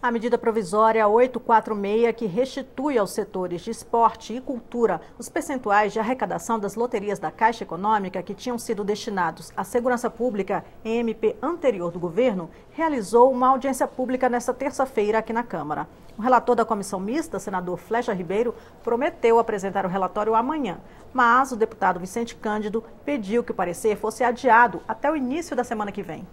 A medida provisória 846, que restitui aos setores de esporte e cultura os percentuais de arrecadação das loterias da Caixa Econômica que tinham sido destinados à segurança pública em MP anterior do governo, realizou uma audiência pública nesta terça-feira aqui na Câmara. O relator da comissão mista, senador Flecha Ribeiro, prometeu apresentar o relatório amanhã, mas o deputado Vicente Cândido pediu que o parecer fosse adiado até o início da semana que vem.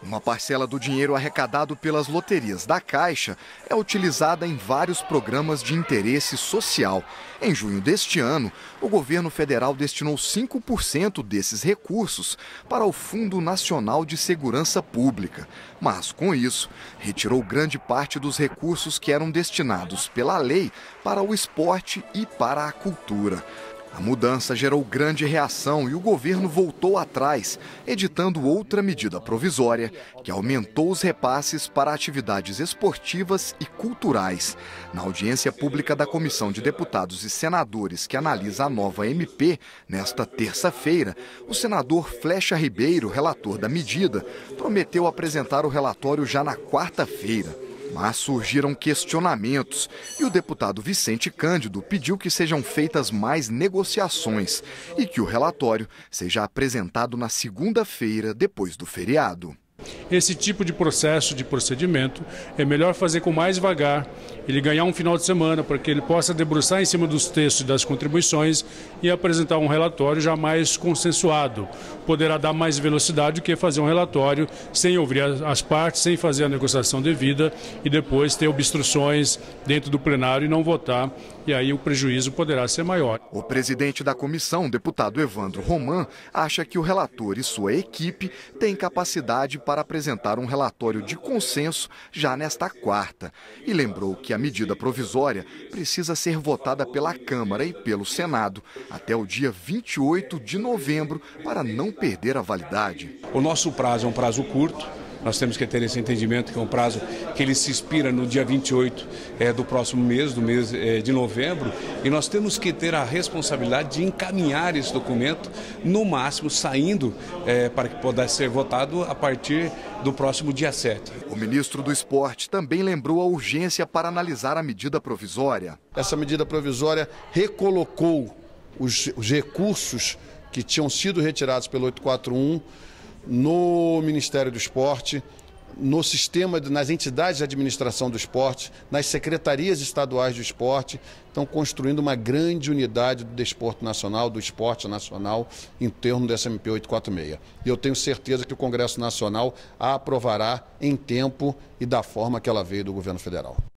Uma parcela do dinheiro arrecadado pelas loterias da Caixa é utilizada em vários programas de interesse social. Em junho deste ano, o governo federal destinou 5% desses recursos para o Fundo Nacional de Segurança Pública. Mas, com isso, retirou grande parte dos recursos que eram destinados pela lei para o esporte e para a cultura. A mudança gerou grande reação e o governo voltou atrás, editando outra medida provisória que aumentou os repasses para atividades esportivas e culturais. Na audiência pública da Comissão de Deputados e Senadores que analisa a nova MP, nesta terça-feira, o senador Flecha Ribeiro, relator da medida, prometeu apresentar o relatório já na quarta-feira. Mas surgiram questionamentos e o deputado Vicente Cândido pediu que sejam feitas mais negociações e que o relatório seja apresentado na segunda-feira, depois do feriado. Esse tipo de processo, de procedimento, é melhor fazer com mais vagar, ele ganhar um final de semana para que ele possa debruçar em cima dos textos e das contribuições e apresentar um relatório já mais consensuado. Poderá dar mais velocidade do que fazer um relatório sem ouvir as partes, sem fazer a negociação devida e depois ter obstruções dentro do plenário e não votar, e aí o prejuízo poderá ser maior. O presidente da comissão, deputado Evandro Roman, acha que o relator e sua equipe têm capacidade para apresentar um relatório de consenso já nesta quarta e lembrou que a medida provisória precisa ser votada pela Câmara e pelo Senado até o dia 28 de novembro para não perder a validade. O nosso prazo é um prazo curto nós temos que ter esse entendimento que é um prazo que ele se expira no dia 28 é, do próximo mês, do mês é, de novembro, e nós temos que ter a responsabilidade de encaminhar esse documento, no máximo saindo é, para que possa ser votado a partir do próximo dia 7. O ministro do Esporte também lembrou a urgência para analisar a medida provisória. Essa medida provisória recolocou os, os recursos que tinham sido retirados pelo 841 no Ministério do Esporte, no sistema, nas entidades de administração do esporte, nas secretarias estaduais do esporte, estão construindo uma grande unidade do desporto nacional, do esporte nacional, em torno dessa MP 846. E eu tenho certeza que o Congresso Nacional a aprovará em tempo e da forma que ela veio do governo federal.